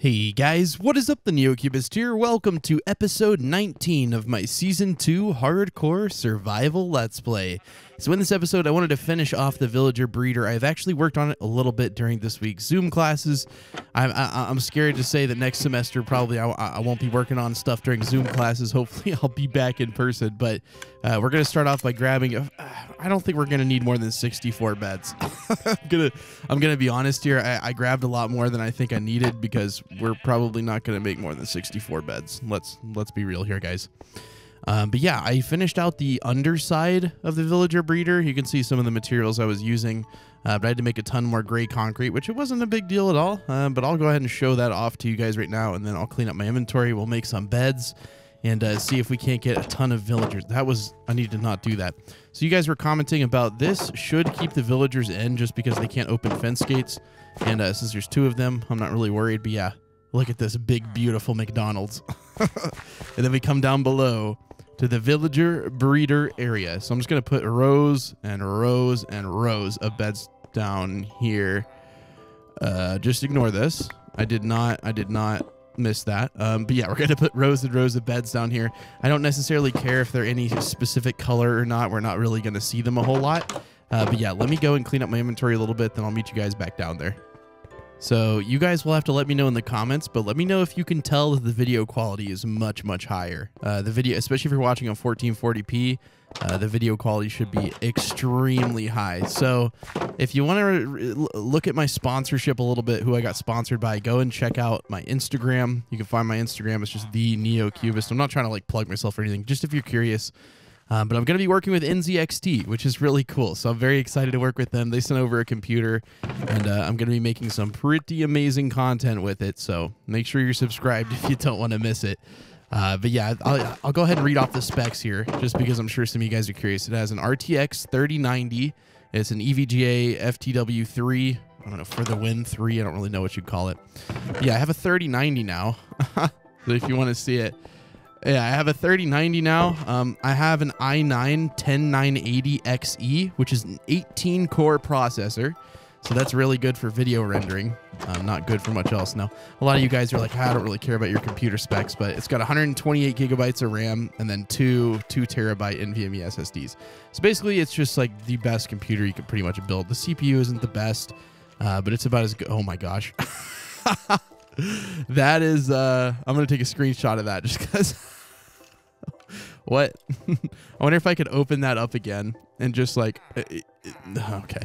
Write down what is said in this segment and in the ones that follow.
Hey guys, what is up? The NeoCubest here. Welcome to episode 19 of my season 2 hardcore survival let's play. So in this episode, I wanted to finish off the villager breeder. I've actually worked on it a little bit during this week's Zoom classes. I'm, I, am scared to say that next semester probably I, I, won't be working on stuff during Zoom classes. Hopefully I'll be back in person, but uh, we're going to start off by grabbing, I don't think we're going to need more than 64 beds. I'm going to I'm gonna be honest here. I, I grabbed a lot more than I think I needed because we're probably not going to make more than 64 beds. Let's, let's be real here, guys. Um, but yeah, I finished out the underside of the villager breeder. You can see some of the materials I was using, uh, but I had to make a ton more gray concrete, which it wasn't a big deal at all. Uh, but I'll go ahead and show that off to you guys right now, and then I'll clean up my inventory. We'll make some beds and uh, see if we can't get a ton of villagers. That was, I need to not do that. So you guys were commenting about this should keep the villagers in just because they can't open fence gates. And uh, since there's two of them, I'm not really worried. But yeah, look at this big, beautiful McDonald's. and then we come down below to the villager breeder area. So I'm just going to put rows and rows and rows of beds down here. Uh, just ignore this. I did not, I did not miss that. Um, but yeah, we're going to put rows and rows of beds down here. I don't necessarily care if they're any specific color or not. We're not really going to see them a whole lot. Uh, but yeah, let me go and clean up my inventory a little bit. Then I'll meet you guys back down there. So you guys will have to let me know in the comments, but let me know if you can tell that the video quality is much, much higher. Uh, the video, especially if you're watching on 1440p, uh, the video quality should be extremely high. So if you want to look at my sponsorship a little bit, who I got sponsored by, go and check out my Instagram. You can find my Instagram. It's just the NeoCubest. I'm not trying to like plug myself or anything. Just if you're curious, um, but I'm going to be working with NZXT, which is really cool. So I'm very excited to work with them. They sent over a computer, and uh, I'm going to be making some pretty amazing content with it. So make sure you're subscribed if you don't want to miss it. Uh, but yeah, I'll, I'll, go ahead and read off the specs here, just because I'm sure some of you guys are curious. It has an RTX 3090. It's an EVGA FTW3. I don't know, for the win 3. I don't really know what you'd call it. But yeah, I have a 3090 now. so if you want to see it. Yeah, I have a 3090 now. Um, I have an i9 10980XE, which is an 18 core processor. So that's really good for video rendering. Um, not good for much else. Now, a lot of you guys are like, I don't really care about your computer specs, but it's got 128 gigabytes of RAM and then two two terabyte NVMe SSDs. So basically, it's just like the best computer you could pretty much build. The CPU isn't the best, uh, but it's about as good. Oh my gosh. that is uh I'm gonna take a screenshot of that just because what? I wonder if I could open that up again and just like uh, okay.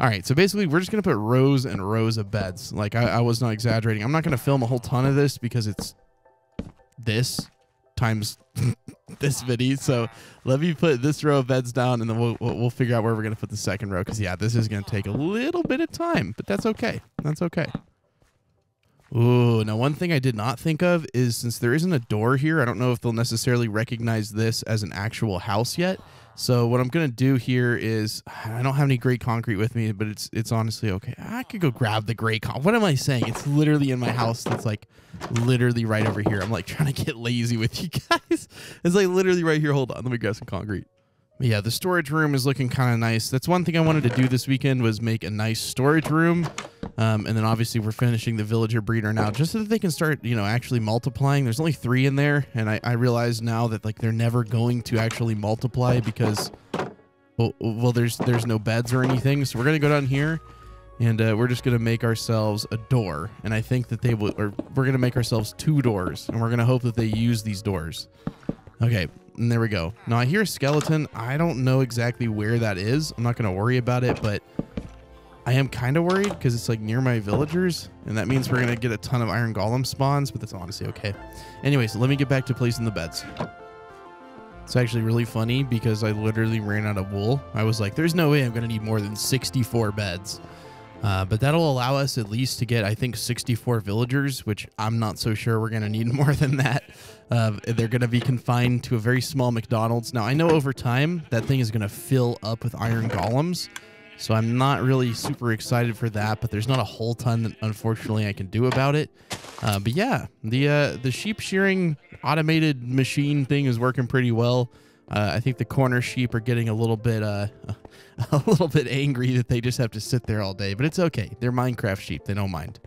All right so basically we're just gonna put rows and rows of beds. Like I, I was not exaggerating. I'm not gonna film a whole ton of this because it's this times this video. So let me put this row of beds down and then we'll, we'll figure out where we're gonna put the second row because yeah this is gonna take a little bit of time but that's okay. That's okay Ooh, now one thing I did not think of is since there isn't a door here, I don't know if they'll necessarily recognize this as an actual house yet. So what I'm gonna do here is I don't have any gray concrete with me, but it's it's honestly okay. I could go grab the gray con. What am I saying? It's literally in my house. That's like literally right over here. I'm like trying to get lazy with you guys. It's like literally right here. Hold on, let me grab some concrete yeah, the storage room is looking kind of nice. That's one thing I wanted to do this weekend was make a nice storage room. Um, and then obviously we're finishing the villager breeder now just so that they can start, you know, actually multiplying. There's only three in there. And I, I realize now that like they're never going to actually multiply because, well, well there's, there's no beds or anything. So we're going to go down here and uh, we're just going to make ourselves a door. And I think that they will, or we're going to make ourselves two doors and we're going to hope that they use these doors. Okay, and there we go. Now I hear a skeleton. I don't know exactly where that is. I'm not going to worry about it, but I am kind of worried because it's like near my villagers, and that means we're to get a ton of iron golem spawns, but that's honestly okay. Anyways, let me get back to placing the beds. It's actually really funny because I literally ran out of wool. I was like, there's no way I'm to need more than 64 beds. Uh, but that'll allow us at least to get, I think, 64 villagers, which I'm not so sure we're going to need more than that. Uh, they're going to be confined to a very small McDonald's. Now, I know over time that thing is going to fill up with iron golems, so I'm not really super excited for that, but there's not a whole ton that unfortunately I can do about it. Uh, but yeah, the, uh, the sheep shearing automated machine thing is working pretty well. Uh, I think the corner sheep are getting a little bit a little bit angry that they just have to sit there all day, but it's okay. They're Minecraft sheep; they don't mind.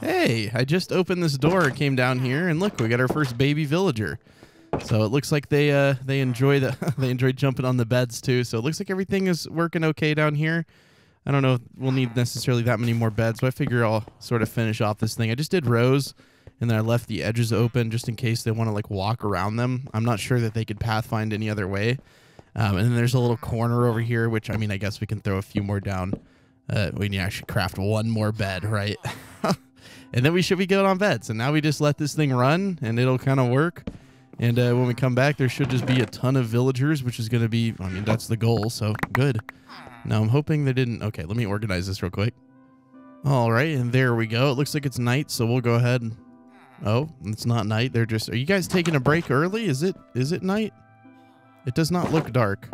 Hey, I just opened this door came down here, and look, we got our first baby villager. So it looks like they uh they enjoy the they enjoy jumping on the beds too. So it looks like everything is working okay down here. I don't know if we'll need necessarily that many more beds, but I figure I'll sort of finish off this thing. I just did rows and then I left the edges open just in case they want to like walk around them. I'm not sure that they could pathfind any other way. Um, and then there's a little corner over here, which I mean, I guess we can throw a few more down. Uh, we need to actually craft one more bed, right? and then we should be good on beds. And now we just let this thing run and it'll kind of work. And uh, when we come back, there should just be a ton of villagers, which is going to be, I mean, that's the goal. So good. Now I'm hoping they didn't. Okay, let me organize this real quick. All right, and there we go. It looks like it's night, so we'll go ahead. Oh, it's not night. They're just. Are you guys taking a break early? Is it? Is it night? It does not look dark.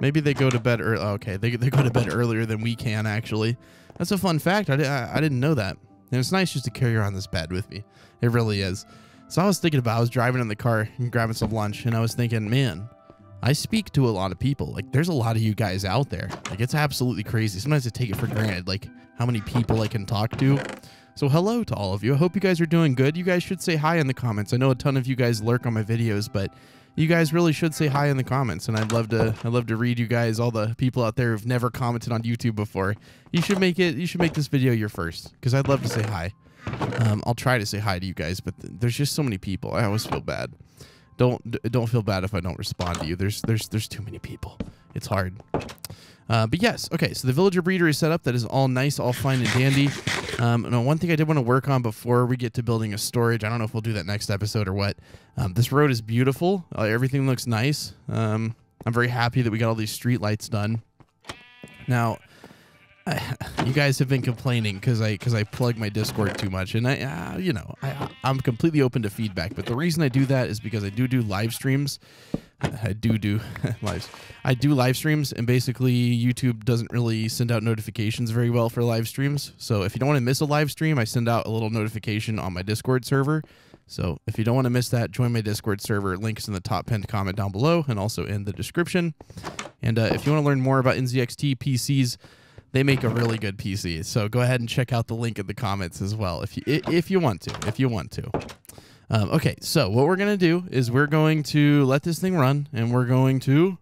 Maybe they go to bed early. Oh, okay, they they go to bed earlier than we can actually. That's a fun fact. I, I, I didn't know that. And it's nice just to carry around this bed with me. It really is. So I was thinking about. I was driving in the car and grabbing some lunch, and I was thinking, man, I speak to a lot of people. Like, there's a lot of you guys out there. Like, it's absolutely crazy. Sometimes I take it for granted, like, how many people I can talk to. So, hello to all of you. I hope you guys are doing good. You guys should say hi in the comments. I know a ton of you guys lurk on my videos, but you guys really should say hi in the comments. And I'd love to, I'd love to read you guys, all the people out there who've never commented on YouTube before. You should make it, you should make this video your first, because I'd love to say hi. Um, I'll try to say hi to you guys, but th there's just so many people. I always feel bad don't don't feel bad if I don't respond to you. There's there's there's too many people. It's hard. Uh, but yes, okay. So the villager breeder is set up. That is all nice, all fine and dandy. Um, no, one thing I did want to work on before we get to building a storage. I don't know if we'll do that next episode or what. Um, this road is beautiful. Uh, everything looks nice. Um, I'm very happy that we got all these street lights done. Now, you guys have been complaining because I because I plug my Discord too much, and I uh, you know I I'm completely open to feedback. But the reason I do that is because I do do live streams. I do do lives. I do live streams, and basically YouTube doesn't really send out notifications very well for live streams. So if you don't want to miss a live stream, I send out a little notification on my Discord server. So if you don't want to miss that, join my Discord server. Links in the top pinned comment down below, and also in the description. And uh, if you want to learn more about NZXT PCs they make a really good PC. So go ahead and check out the link in the comments as well if you if you want to. If you want to. Um, okay, so what we're gonna do is we're going to let this thing run, and we're going to,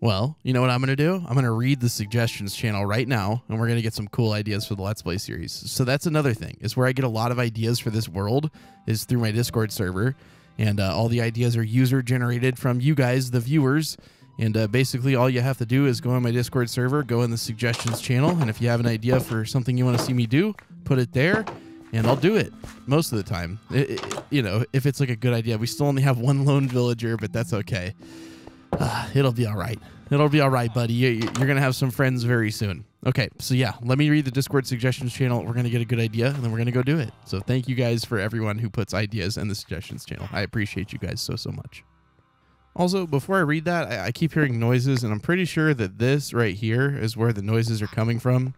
well, you know what I'm gonna do? I'm gonna read the suggestions channel right now, and we're gonna get some cool ideas for the Let's Play series. So that's another thing is where I get a lot of ideas for this world is through my Discord server, and uh, all the ideas are user generated from you guys, the viewers. And uh, basically, all you have to do is go on my Discord server, go in the suggestions channel, and if you have an idea for something you want to see me do, put it there, and I'll do it most of the time. It, it, you know, if it's like a good idea. We still only have one lone villager, but that's okay. Uh, it'll be all right. It'll be all right, buddy. You, are going to have some friends very soon. Okay, so yeah, let me read the Discord suggestions channel. We're going to get a good idea, and then we're going to go do it. So thank you guys for everyone who puts ideas in the suggestions channel. I appreciate you guys so, so much. Also, before I read that, I, I, keep hearing noises, and I'm pretty sure that this right here is where the noises are coming from.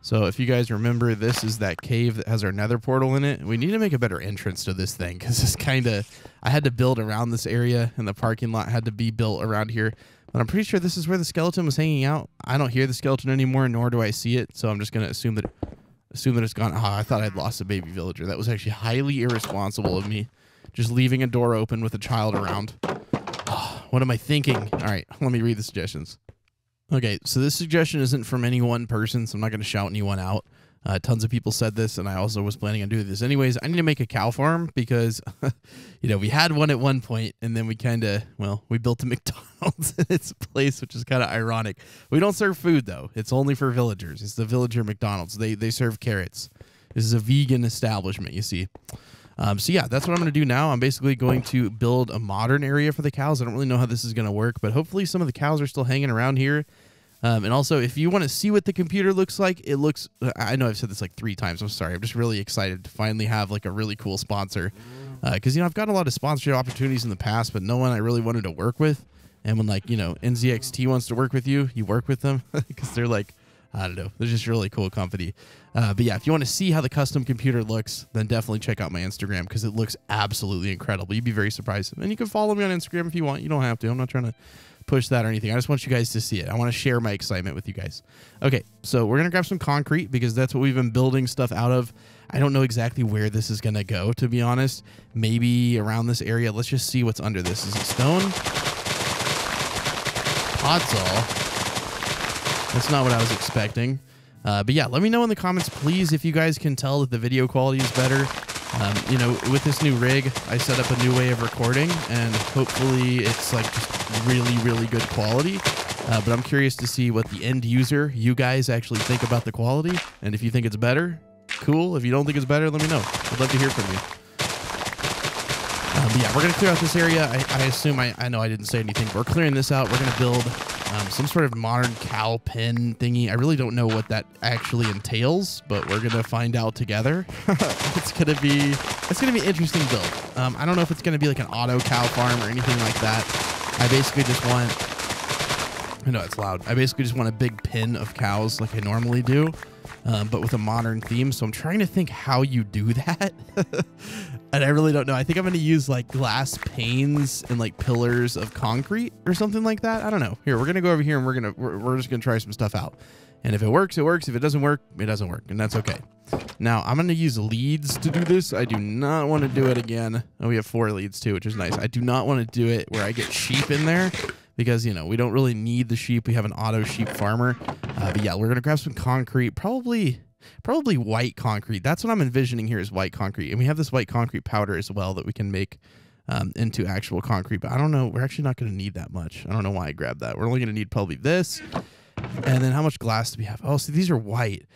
So if you guys remember, this is that cave that has our nether portal in it. We need to make a better entrance to this thing, because it's kind of... I had to build around this area, and the parking lot had to be built around here. But I'm pretty sure this is where the skeleton was hanging out. I don't hear the skeleton anymore, nor do I see it, so I'm just going to assume that assume that it's gone. Oh, I thought I'd lost a baby villager. That was actually highly irresponsible of me. Just leaving a door open with a child around. Ah, what am I thinking? All right, let me read the suggestions. Okay, so this suggestion isn't from any one person, so I'm not going to shout anyone out. Uh, tons of people said this, and I also was planning on doing this anyways. I need to make a cow farm because, you know, we had one at one point, and then we kind of, well, we built a McDonald's in its place, which is kind of ironic. We don't serve food though; it's only for villagers. It's the villager McDonald's. They they serve carrots. This is a vegan establishment, you see. Um, so yeah, that's what I'm going to do now. I'm basically going to build a modern area for the cows. I don't really know how this is going to work, but hopefully some of the cows are still hanging around here. Um, and also, if you want to see what the computer looks like, it looks. I know I've said this like three times. I'm sorry. I'm just really excited to finally have like a really cool sponsor, because uh, you know I've got a lot of sponsorship opportunities in the past, but no one I really wanted to work with. And when like you know NZXT wants to work with you, you work with them because they're like I don't know. They're just really cool company. Uh, but yeah, if you want to see how the custom computer looks, then definitely check out my Instagram because it looks absolutely incredible. You'd be very surprised. And you can follow me on Instagram if you want. You don't have to. I'm not trying to push that or anything. I just want you guys to see it. I want to share my excitement with you guys. Okay, so we're gonna grab some concrete because that's what we've been building stuff out of. I don't know exactly where this is gonna go, to be honest. Maybe around this area. Let's just see what's under this. Is it stone? That's not what I was expecting. Uh, but yeah, let me know in the comments, please, if you guys can tell that the video quality is better. Um, you know, with this new rig, I set up a new way of recording, and hopefully it's like just really, really good quality. Uh, but I'm curious to see what the end user, you guys, actually think about the quality. And if you think it's better, cool. If you don't think it's better, let me know. I'd love to hear from you. Um, yeah, we're going to clear out this area. I, I assume, I, I know I didn't say anything, but we're clearing this out. We're going to build um, some sort of modern cow pen thingy. I really don't know what that actually entails, but we're gonna find out together. it's gonna be it's gonna be interesting build. Um, I don't know if it's gonna be like an auto cow farm or anything like that. I basically just want. I know it's loud. I basically just want a big pin of cows like I normally do, um, but with a modern theme. So I'm trying to think how you do that. and I really don't know. I think I'm going to use like glass panes and like pillars of concrete or something like that. I don't know. Here, we're going to go over here and we're going to, we're, we're just going to try some stuff out. And if it works, it works. If it doesn't work, it doesn't work. And that's okay. Now, I'm going to use leads to do this. I do not want to do it again. Oh, we have four leads too, which is nice. I do not want to do it where I get sheep in there because, you know, we don't really need the sheep. We have an auto sheep farmer. Uh, but yeah, we're going to grab some concrete, probably probably white concrete. That's what I'm envisioning here is white concrete. And we have this white concrete powder as well that we can make um, into actual concrete. But I don't know. We're actually not going to need that much. I don't know why I grabbed that. We're only going to need probably this. And then how much glass do we have? Oh, see, these are white.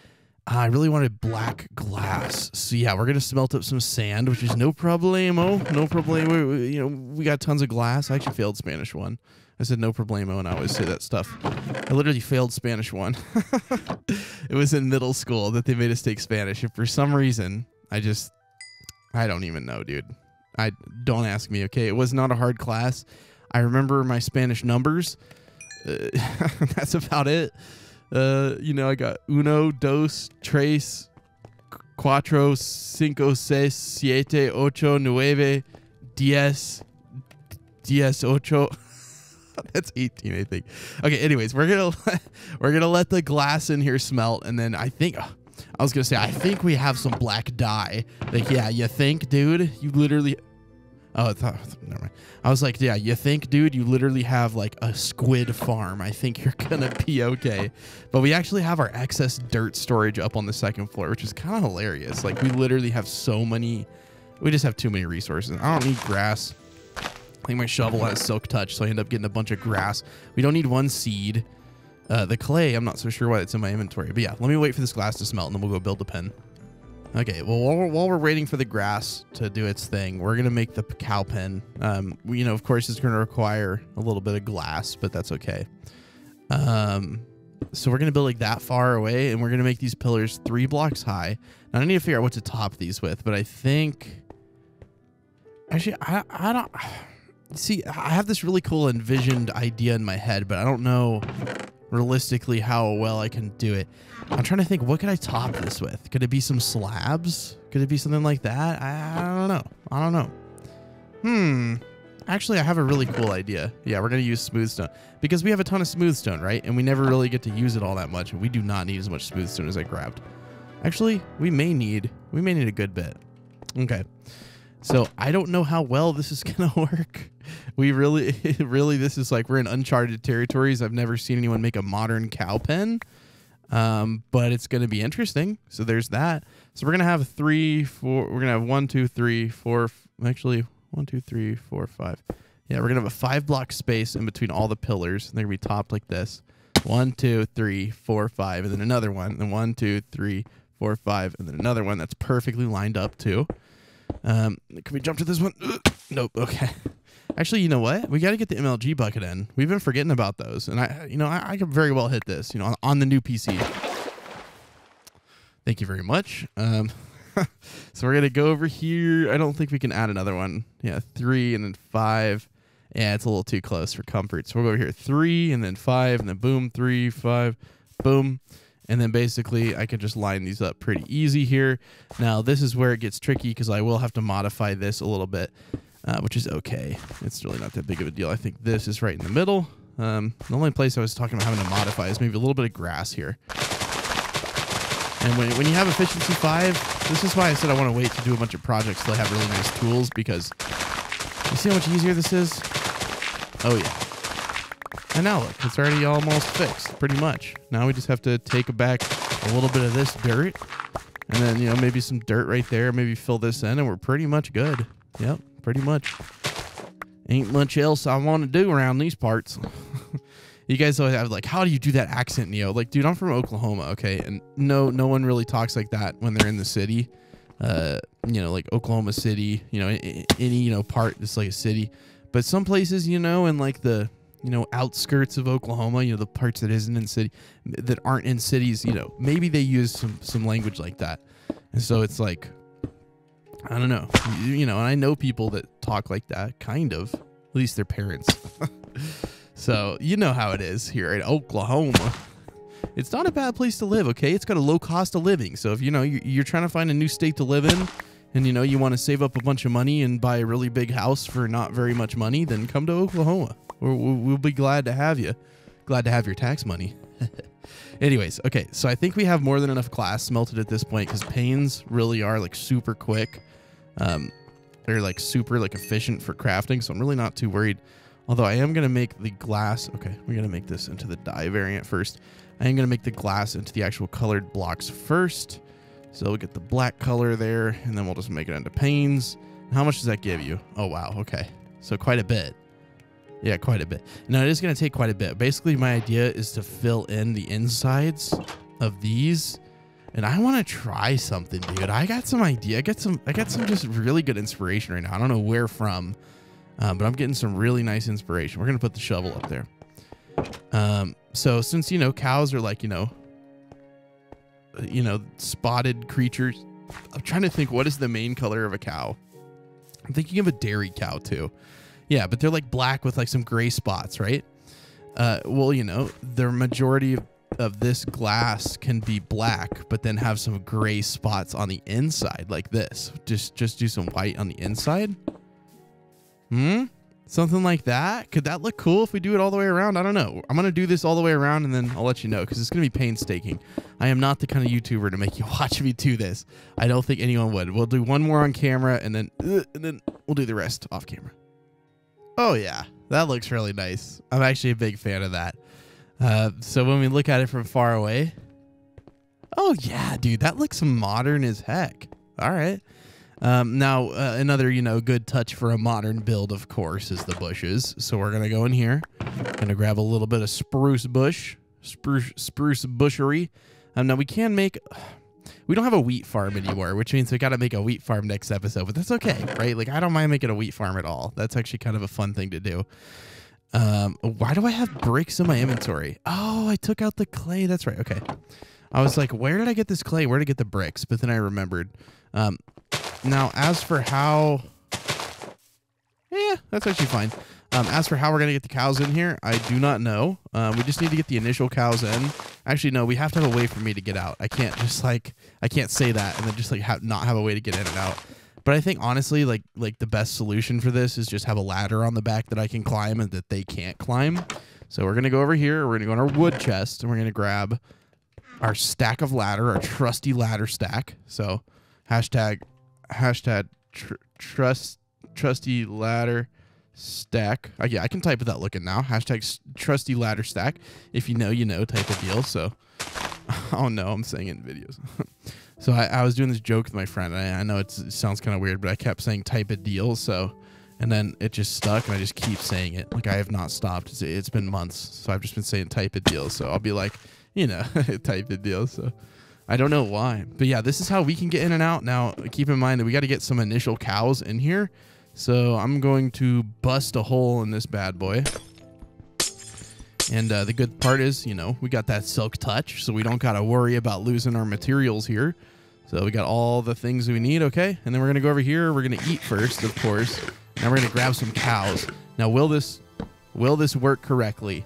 Uh, I really wanted black glass. So yeah, we're gonna smelt up some sand, which is no problemo. No problemo. You know, we got tons of glass. I actually failed Spanish one. I said no problemo, and I always say that stuff. I literally failed Spanish one. it was in middle school that they made us take Spanish, and for some reason, I just, I don't even know, dude. I don't ask me. Okay, it was not a hard class. I remember my Spanish numbers. Uh, that's about it. Uh, you know, I got uno, dos, tres, cuatro, cinco, seis, siete, ocho, nueve, diez, diez, ocho. That's 18, I think. Okay, anyways, we're gonna we're gonna let the glass in here smelt, and then I think uh, I was gonna say I think we have some black dye. Like, yeah, you think, dude? You literally. Oh, I thought, never mind. I was like, yeah, you think, dude? You literally have like a squid farm. I think you're gonna be okay. But we actually have our excess dirt storage up on the second floor, which is kind of hilarious. Like, we literally have so many. We just have too many resources. I don't need grass. I think my shovel has silk touch, so I end up getting a bunch of grass. We don't need one seed. Uh, the clay, I'm not so sure why it's in my inventory. But yeah, let me wait for this glass to smelt, and then we'll go build a pen. Okay, well, while we're, while we're waiting for the grass to do its thing, we're going to make the cow pen. Um, we, you know, of course, it's going to require a little bit of glass, but that's okay. Um, so we're going to build like that far away, and we're going to make these pillars three blocks high. Now, I need to figure out what to top these with, but I think... Actually, I, I don't see, I have this really cool envisioned idea in my head, but I don't know realistically how well I can do it. I'm trying to think, what could I top this with? Could it be some slabs? Could it be something like that? I, I don't know. I don't know. Hmm. Actually, I have a really cool idea. Yeah, we're going to use smooth stone because we have a ton of smooth stone, right? And we never really get to use it all that much. And we do not need as much smooth stone as I grabbed. Actually, we may need, we may need a good bit. Okay. So I don't know how well this is going to work we really, really, this is like we're in uncharted territories. I've never seen anyone make a modern cow pen, um, but it's going to be interesting. So there's that. So we're gonna have three, four. We're gonna have one, two, three, four. Actually, one, two, three, four, five. Yeah, we're gonna have a five block space in between all the pillars. And they're gonna be topped like this. One, two, three, four, five, and then another one. And one, two, three, four, five, and then another one that's perfectly lined up too. Um, can we jump to this one? nope. Okay. Actually, you know what? We got to get the MLG bucket in. We've been forgetting about those, and I, you know, I, I could very well hit this, you know, on, on the new PC. Thank you very much. Um, so we're gonna go over here. I don't think we can add another one. Yeah, three and then five. Yeah, it's a little too close for comfort. So we'll go over here, three and then five, and then boom, three, five, boom. And then basically I can just line these up pretty easy here. Now this is where it gets tricky because I will have to modify this a little bit uh, which is okay. It's really not that big of a deal. I think this is right in the middle. Um, the only place I was talking about having to modify is maybe a little bit of grass here. And when, when you have efficiency 5, this is why I said I want to wait to do a bunch of projects till I have really nice tools because you see how much easier this is? Oh yeah. And now look, it's already almost fixed, pretty much. Now we just have to take back a little bit of this dirt and then, you know, maybe some dirt right there, maybe fill this in and we're pretty much good. Yep, pretty much. Ain't much else I want to do around these parts. you guys always have like, how do you do that accent, Neo? Like, dude, I'm from Oklahoma, okay, and no, no one really talks like that when they're in the city. Uh, you know, like Oklahoma City, you know, any you know part that's like a city. But some places, you know, in like the you know outskirts of Oklahoma, you know, the parts that isn't in city that aren't in cities, you know, maybe they use some some language like that, and so it's like I don't know. You, you know, and I know people that talk like that, kind of. At least their parents. so you know how it is here in Oklahoma. It's not a bad place to live, okay? It's got a low cost of living. So if you know you're trying to find a new state to live in, and you know you want to save up a bunch of money and buy a really big house for not very much money, then come to Oklahoma. We'll, we'll be glad to have you. Glad to have your tax money. Anyways, okay, so I think we have more than enough glass melted at this point because panes really are like super quick. Um, they're like super like efficient for crafting, so I'm really not too worried. Although I am gonna make the glass. Okay, we're gonna make this into the dye variant first. I am gonna make the glass into the actual colored blocks first. So we'll get the black color there, and then we'll just make it into panes. How much does that give you? Oh wow, okay, so quite a bit. Yeah, quite a bit. Now it is gonna take quite a bit. Basically, my idea is to fill in the insides of these and I want to try something, dude. I got some idea. I got some. I got some just really good inspiration right now. I don't know where from, uh, but I'm getting some really nice inspiration. We're gonna put the shovel up there. Um, so since you know cows are like you know, you know spotted creatures, I'm trying to think what is the main color of a cow. I'm thinking of a dairy cow too. Yeah, but they're like black with like some gray spots, right? Uh, well, you know, the majority of of this glass can be black, but then have some gray spots on the inside like this. Just just do some white on the inside. Hmm? Something like that? Could that look cool if we do it all the way around? I don't know. I'm going to do this all the way around and then I'll let you know because it's going to be painstaking. I am not the kind of YouTuber to make you watch me do this. I don't think anyone would. We'll do one more on camera and then uh, and then we'll do the rest off camera. Oh yeah, that looks really nice. I'm actually a big fan of that. Uh, so when we look at it from far away, oh yeah, dude, that looks modern as heck. All right. Um, now uh, another you know good touch for a modern build, of course, is the bushes. So we're gonna go in here, gonna grab a little bit of spruce bush, spruce spruce bushery. Um, now we can make. We don't have a wheat farm anymore, which means we got to make a wheat farm next episode, but that's okay, right? Like, I don't mind making a wheat farm at all. That's actually kind of a fun thing to do. Um, why do I have bricks in my inventory? Oh, I took out the clay. That's right. Okay. I was like, where did I get this clay? Where did I get the bricks? But then I remembered. Um, now, as for how... Yeah, that's actually fine. Um, as for how we're going to get the cows in here, I do not know. Um, we just need to get the initial cows in. Actually, no, we have to have a way for me to get out. I can't just like, I can't say that and then just like have, not have a way to get in and out. But I think honestly, like like the best solution for this is just have a ladder on the back that I can climb and that they can't climb. So we're gonna go over here. We're gonna go in our wood chest and we're gonna grab our stack of ladder, our trusty ladder stack. So hashtag hashtag tr- trust trusty ladder stack. Uh, yeah, I can type without looking now. Hashtag trusty ladder stack. If you know, you know, type of deal. So, oh no, I'm saying it in videos. So I, I was doing this joke with my friend. I, I know it sounds kind of weird, but I kept saying type of deal. So, and then it just stuck, and I just keep saying it. Like I have not stopped. it's, it's been months, so I've just been saying type of deal. So I'll be like, you know, type of deal. So I don't know why, but yeah, this is how we can get in and out. Now, keep in mind that we got to get some initial cows in here. So I'm going to bust a hole in this bad boy. And uh, the good part is, you know, we got that silk touch, so we don't got to worry about losing our materials here. So we got all the things we need, okay? And then we're going to go over here. We're going to eat first, of course. Now we're going to grab some cows. Now, will this will this work correctly?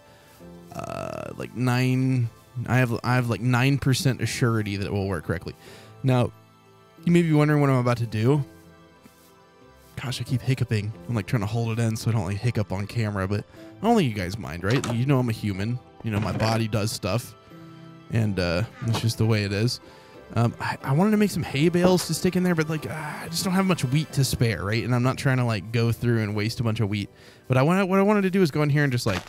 Uh, like nine, I have I have like nine percent assurity that it will work correctly. Now, you may be wondering what I'm about to do. Gosh, I keep hiccuping. I'm like trying to hold it in so I don't like hiccup on camera, but I don't think you guys mind, right? You know I'm a human. You know my body does stuff, and uh, it's just the way it is. Um, I, I, wanted to make some hay bales to stick in there, but like uh, I just don't have much wheat to spare, right? And I'm not trying to like go through and waste a bunch of wheat. But I want what I wanted to do is go in here and just like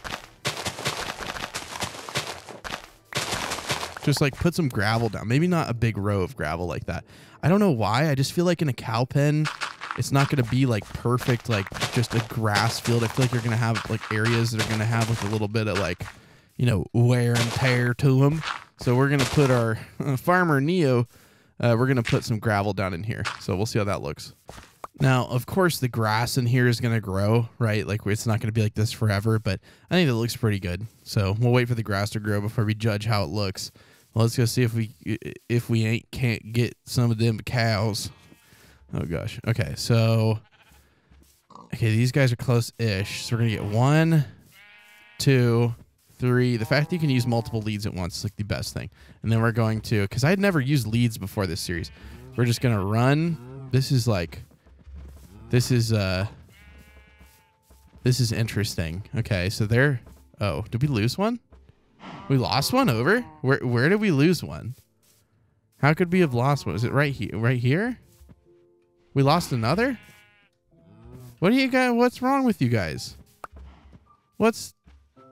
just like put some gravel down. Maybe not a big row of gravel like that. I don't know why. I just feel like in a cow pen, it's not going to be like perfect, like just a grass field. I feel like you're going to have like areas that are going to have like a little bit of like, you know, wear and tear to them. So we're going to put our uh, farmer Neo, uh, we're going to put some gravel down in here. So we'll see how that looks. Now, of course, the grass in here is going to grow, right? Like it's not going to be like this forever, but I think it looks pretty good. So we'll wait for the grass to grow before we judge how it looks. Let's go see if we if we ain't can't get some of them cows. Oh gosh. Okay, so okay, these guys are close-ish. So we're gonna get one, two, three. The fact that you can use multiple leads at once is like the best thing. And then we're going to because I had never used leads before this series. We're just gonna run. This is like this is uh this is interesting. Okay, so there. Oh, did we lose one? We lost one over? Where where did we lose one? How could we have lost one? Is it right here? Right here? We lost another? What do you guys what's wrong with you guys? What's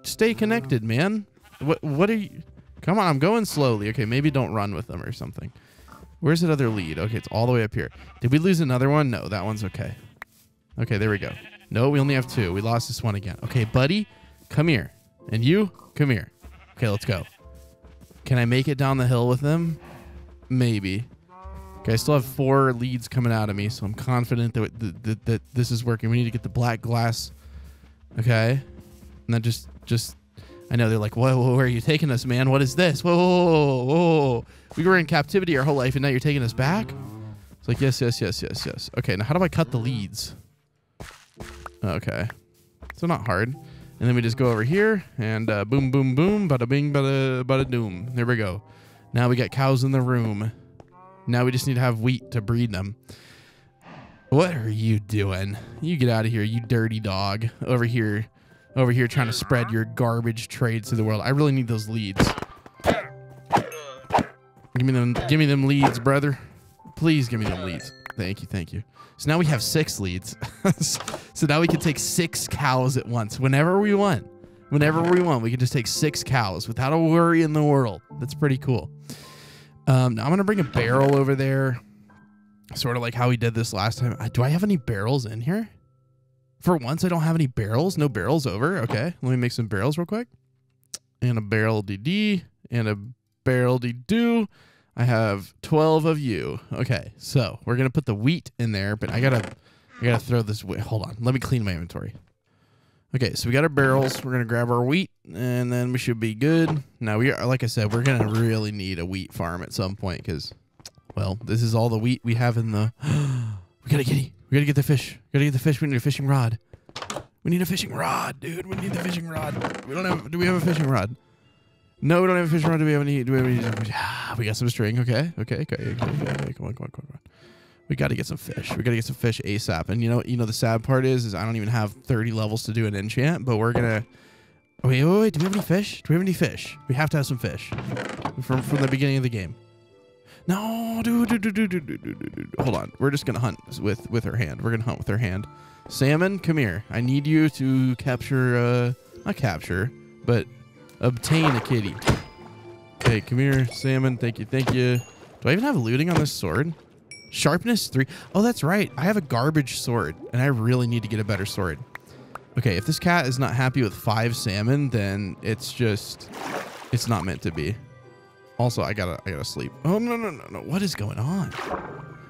stay connected, man? What what are you Come on, I'm going slowly. Okay, maybe don't run with them or something. Where's that other lead? Okay, it's all the way up here. Did we lose another one? No, that one's okay. Okay, there we go. No, we only have two. We lost this one again. Okay, buddy, come here. And you, come here. Okay, let's go. Can I make it down the hill with them? Maybe. Okay, I still have four leads coming out of me, so I'm confident that, that, that, that this is working. We need to get the black glass. Okay. And then just, just, I know they're like, whoa, whoa, where are you taking us, man? What is this? Whoa, whoa, whoa, whoa. We were in captivity our whole life, and now you're taking us back? It's like, yes, yes, yes, yes, yes. Okay, now how do I cut the leads? Okay. So not hard. And then we just go over here and uh, boom, boom, boom, bada bing, bada, bada doom. There we go. Now we got cows in the room. Now we just need to have wheat to breed them. What are you doing? You get out of here, you dirty dog. Over here, over here trying to spread your garbage trades to the world. I really need those leads. Give me them, give me them leads, brother. Please give me them leads. Thank you, thank you. So now we have six leads. so now we can take six cows at once whenever we want. Whenever we want, we can just take six cows without a worry in the world. That's pretty cool. Um, now I'm going to bring a barrel over there, sort of like how we did this last time. Do I have any barrels in here? For once, I don't have any barrels. No barrels over. Okay, let me make some barrels real quick. And a barrel DD and a barrel D-do. I have 12 of you. Okay, so we're gonna put the wheat in there, but I gotta, I gotta throw this. Wait, hold on. Let me clean my inventory. Okay, so we got our barrels. We're gonna grab our wheat, and then we should be good. Now we are, like I said, we're gonna really need a wheat farm at some point because, well, this is all the wheat we have in the. we gotta get, we gotta get the fish. We gotta get the fish. We need a fishing rod. We need a fishing rod, dude. We need the fishing rod. We don't have. Do we have a fishing rod? No, we don't have a fishing rod. Do we have any? Do we have any? Ah, we got some string. Okay, okay, okay, okay. okay. Come on, come on, come on, come on. We got to get some fish. We got to get some fish ASAP. And you know, you know, the sad part is, is I don't even have 30 levels to do an enchant. But we're gonna. Wait, wait, wait. Do we have any fish? Do we have any fish? We have to have some fish from from the beginning of the game. No, dude, dude, dude, dude, dude, dude, dude, dude. Hold on. We're just gonna hunt with with her hand. We're gonna hunt with her hand. Salmon, come here. I need you to capture. uh Not capture, but Obtain a kitty. Okay, come here, salmon. Thank you, thank you. Do I even have looting on this sword? Sharpness three. Oh, that's right. I have a garbage sword, and I really need to get a better sword. Okay, if this cat is not happy with five salmon, then it's just, it's not meant to be. Also, I gotta, I gotta sleep. Oh no, no, no, no! What is going on?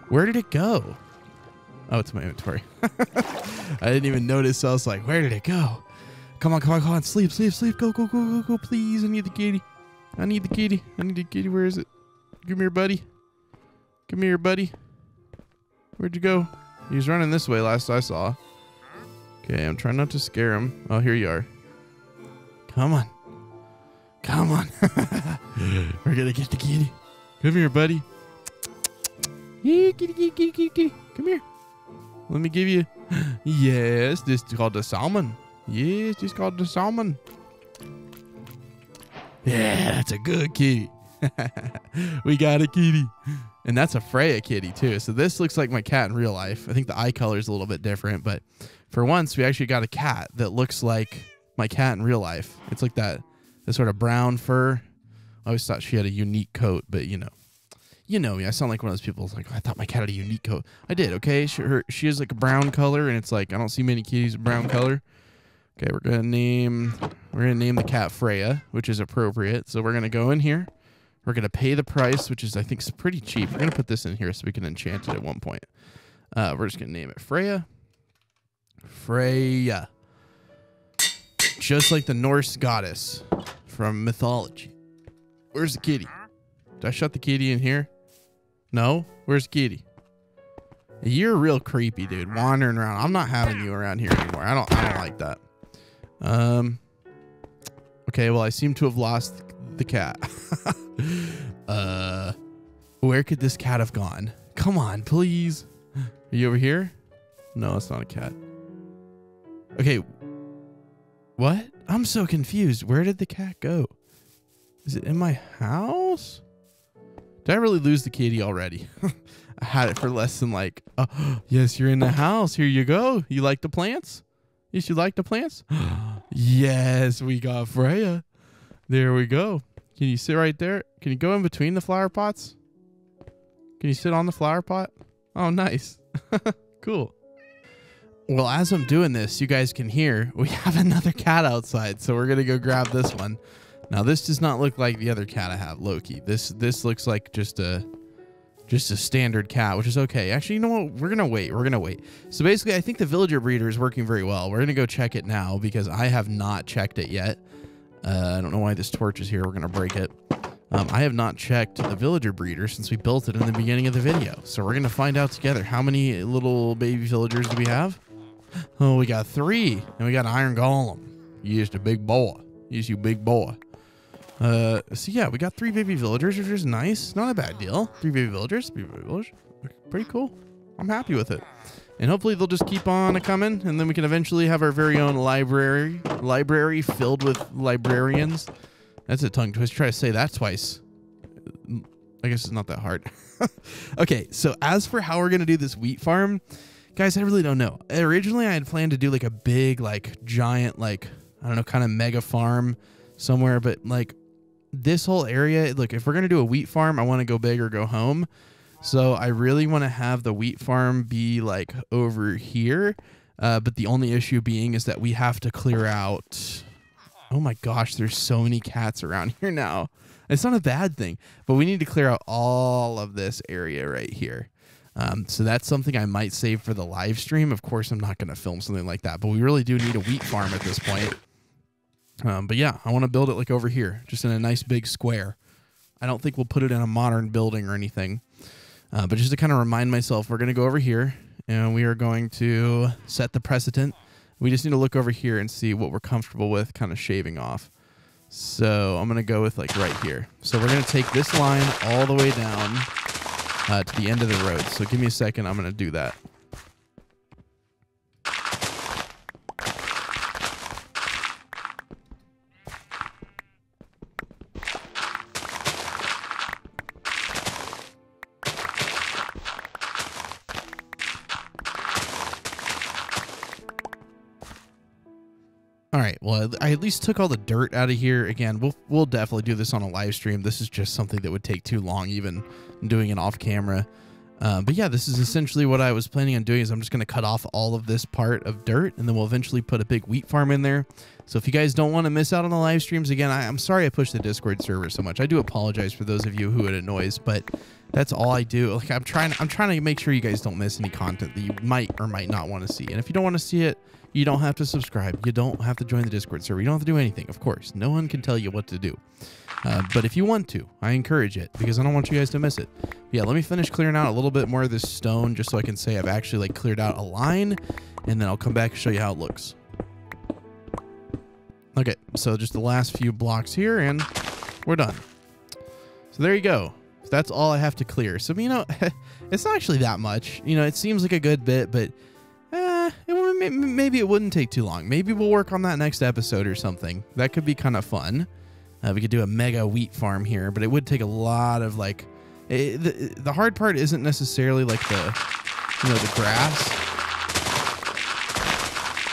Where did it go? Oh, it's my inventory. I didn't even notice. So I was like, where did it go? Come on, come on, come on. Sleep, sleep, sleep. Go, go, go, go, go. Please. I need the kitty. I need the kitty. I need the kitty. Where is it? Come here, buddy. Come here, buddy. Where'd you go? He's running this way last I saw. Okay, I'm trying not to scare him. Oh, here you are. Come on. Come on. We're gonna get the kitty. Come here, buddy. kitty, kitty, kitty, kitty. Come here. Let me give you. Yes, this is called a salmon. Yes, is called the salmon. Yeah, that's a good kitty. we got a kitty. And that's a Freya kitty too. So this looks like my cat in real life. I think the eye color is a little bit different, but for once we actually got a cat that looks like my cat in real life. It's like that, that sort of brown fur. I always thought she had a unique coat, but you know, you know me. I sound like one of those people. who's like oh, I thought my cat had a unique coat. I did. Okay, she, her, she is like a brown color, and it's like I don't see many kitties brown color. Okay, we're gonna name we're gonna name the cat Freya, which is appropriate. So we're gonna go in here. We're gonna pay the price, which is I think is pretty cheap. We're gonna put this in here so we can enchant it at one point. Uh, we're just gonna name it Freya. Freya, just like the Norse goddess from mythology. Where's the kitty? Did I shut the kitty in here? No? Where's Kitty? You're real creepy, dude. Wandering around. I'm not having you around here anymore. I don't I don't like that. Um Okay, well I seem to have lost the cat. uh where could this cat have gone? Come on, please. Are you over here? No, it's not a cat. Okay. What? I'm so confused. Where did the cat go? Is it in my house? Did I really lose the kitty already? I had it for less than like, oh, yes, you're in the house. Here you go. You like the plants? Yes, you like the plants? yes, we got Freya. There we go. Can you sit right there? Can you go in between the flower pots? Can you sit on the flower pot? Oh, nice. cool. Well, as I'm doing this, you guys can hear we have another cat outside. So we're going to go grab this one. Now this does not look like the other cat I have, Loki. This this looks like just a just a standard cat, which is okay. Actually, you know what? We're gonna wait. We're gonna wait. So basically, I think the villager breeder is working very well. We're gonna go check it now because I have not checked it yet. Uh, I don't know why this torch is here. We're gonna break it. Um, I have not checked the villager breeder since we built it in the beginning of the video. So we're gonna find out together. How many little baby villagers do we have? Oh, we got three, and we got an iron golem. You just a big boy. You just you big boy. Uh, so yeah, we got three baby villagers, which is nice. Not a bad deal. Three baby villagers, three baby villagers. Pretty cool. I'm happy with it. And hopefully they'll just keep on coming, and then we can eventually have our very own library, library filled with librarians. That's a tongue twist. Try to say that twice. I guess it's not that hard. okay, so as for how we're gonna do this wheat farm, guys, I really don't know. Originally, I had planned to do like a big, like giant, like I don't know, kind of mega farm somewhere, but like this whole area, look, if we're going to do a wheat farm, I want to go big or go home. So I really want to have the wheat farm be like over here. Uh, but the only issue being is that we have to clear out. Oh my gosh, there's so many cats around here now. It's not a bad thing, but we need to clear out all of this area right here. Um, so that's something I might save for the live stream. Of course, I'm not going to film something like that, but we really do need a wheat farm at this point. Um, but yeah, I want to build it like over here, just in a nice big square. I don't think we'll put it in a modern building or anything. Uh, but just to kind of remind myself, we're going to go over here and we are going to set the precedent. We just need to look over here and see what we're comfortable with kind of shaving off. So I'm going to go with like right here. So we're going to take this line all the way down uh, to the end of the road. So give me a second. I'm going to do that. Well, I at least took all the dirt out of here. Again, we'll we'll definitely do this on a live stream. This is just something that would take too long, even doing it off camera. Um, but yeah, this is essentially what I was planning on doing. Is I'm just going to cut off all of this part of dirt, and then we'll eventually put a big wheat farm in there. So if you guys don't want to miss out on the live streams, again, I, I'm sorry I pushed the Discord server so much. I do apologize for those of you who it annoys, but that's all I do. Like I'm trying, I'm trying to make sure you guys don't miss any content that you might or might not want to see. And if you don't want to see it, you don't have to subscribe. You don't have to join the Discord server. You don't have to do anything, of course. No one can tell you what to do. Uh, but if you want to, I encourage it because I don't want you guys to miss it. Yeah, let me finish clearing out a little bit more of this stone just so I can say I've actually like cleared out a line and then I'll come back and show you how it looks. Okay, so just the last few blocks here and we're done. So there you go. That's all I have to clear. So, you know, it's not actually that much. You know, it seems like a good bit, but Eh, it, maybe it wouldn't take too long. Maybe we'll work on that next episode or something. That could be kind of fun. Uh, we could do a mega wheat farm here, but it would take a lot of like. It, the, the hard part isn't necessarily like the, you know, the grass.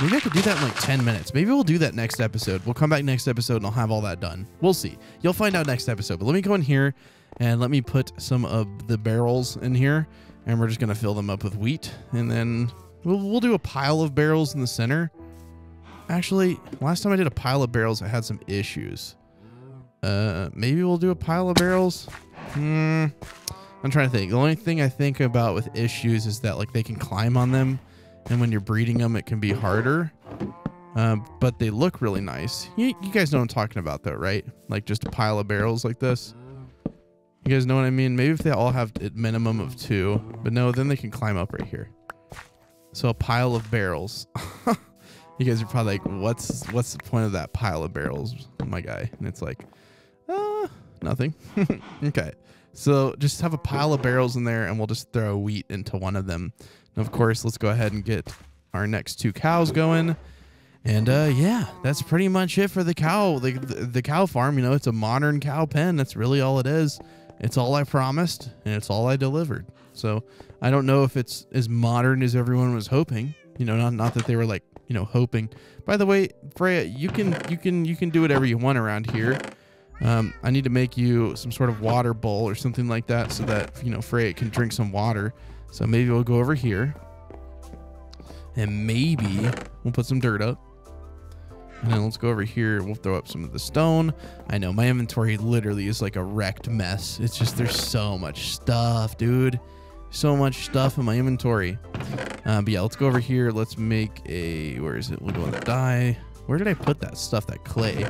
Maybe I could do that in like 10 minutes. Maybe we'll do that next episode. We'll come back next episode and I'll have all that done. We'll see. You'll find out next episode. But let me go in here and let me put some of the barrels in here. And we're just going to fill them up with wheat. And then we'll, we'll do a pile of barrels in the center. Actually, last time I did a pile of barrels, I had some issues. Uh, maybe we'll do a pile of barrels. Hmm. I'm trying to think. The only thing I think about with issues is that like they can climb on them, and when you're breeding them, it can be harder. Uh, but they look really nice. You, you guys know what I'm talking about, though, right? Like just a pile of barrels like this. You guys know what I mean? Maybe if they all have a minimum of two, but no, then they can climb up right here. So a pile of barrels. you guys are probably like, what's what's the point of that pile of barrels, my guy? And it's like, uh, nothing. okay. So just have a pile of barrels in there and we'll just throw wheat into one of them. And of course, let's go ahead and get our next two cows going. And uh, yeah, that's pretty much it for the cow, the, the, the cow farm. You know, it's a modern cow pen. That's really all it is. It's all I promised and it's all I delivered. So I don't know if it's as modern as everyone was hoping. You know, not not that they were like, you know, hoping. By the way, Freya, you can you can you can do whatever you want around here. Um, I need to make you some sort of water bowl or something like that so that, you know, Freya can drink some water. So maybe we'll go over here. And maybe we'll put some dirt up. And then let's go over here. We'll throw up some of the stone. I know my inventory literally is like a wrecked mess. It's just there's so much stuff, dude. So much stuff in my inventory. Uh, but yeah, let's go over here. Let's make a, where is it? We'll go on the dye. Where did I put that stuff, that clay?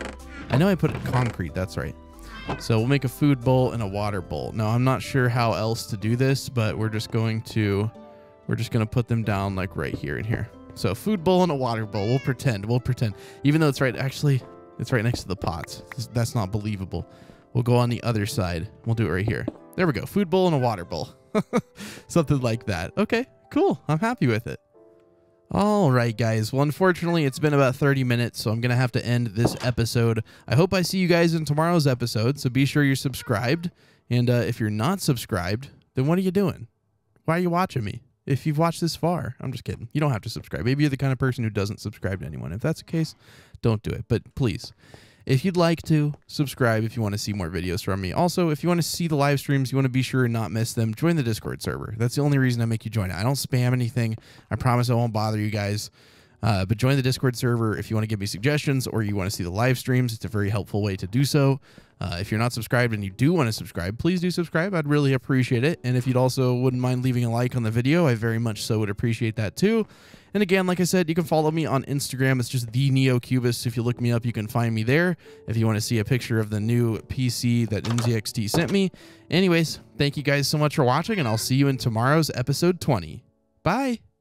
I know I put it concrete. That's right. So we'll make a food bowl and a water bowl. Now, I'm not sure how else to do this, but we're just going to, we're just going to put them down like right here and here. So food bowl and a water bowl. We'll pretend. We'll pretend. Even though it's right, actually, it's right next to the pots. That's not believable. We'll go on the other side. We'll do it right here. There we go. Food bowl and a water bowl. Something like that. Okay, cool. I'm happy with it. All right, guys. Well, unfortunately, it's been about 30 minutes, so I'm going to have to end this episode. I hope I see you guys in tomorrow's episode, so be sure you're subscribed. And uh, if you're not subscribed, then what are you doing? Why are you watching me? if you've watched this far. I'm just kidding. You don't have to subscribe. Maybe you're the kind of person who doesn't subscribe to anyone. If that's the case, don't do it. But please, if you'd like to, subscribe if you want to see more videos from me. Also, if you want to see the live streams, you want to be sure and not miss them, join the Discord server. That's the only reason I make you join it. I don't spam anything. I promise I won't bother you guys. Uh, but join the Discord server if you want to give me suggestions or you want to see the live streams. It's a very helpful way to do so. Uh, if you're not subscribed and you do want to subscribe, please do subscribe. I'd really appreciate it. And if you'd also wouldn't mind leaving a like on the video, I very much so would appreciate that too. And again, like I said, you can follow me on Instagram. It's just the NeoCubest. If you look me up, you can find me there. If you want to see a picture of the new PC that NZXT sent me. Anyways, thank you guys so much for watching, and I'll see you in tomorrow's episode 20. Bye.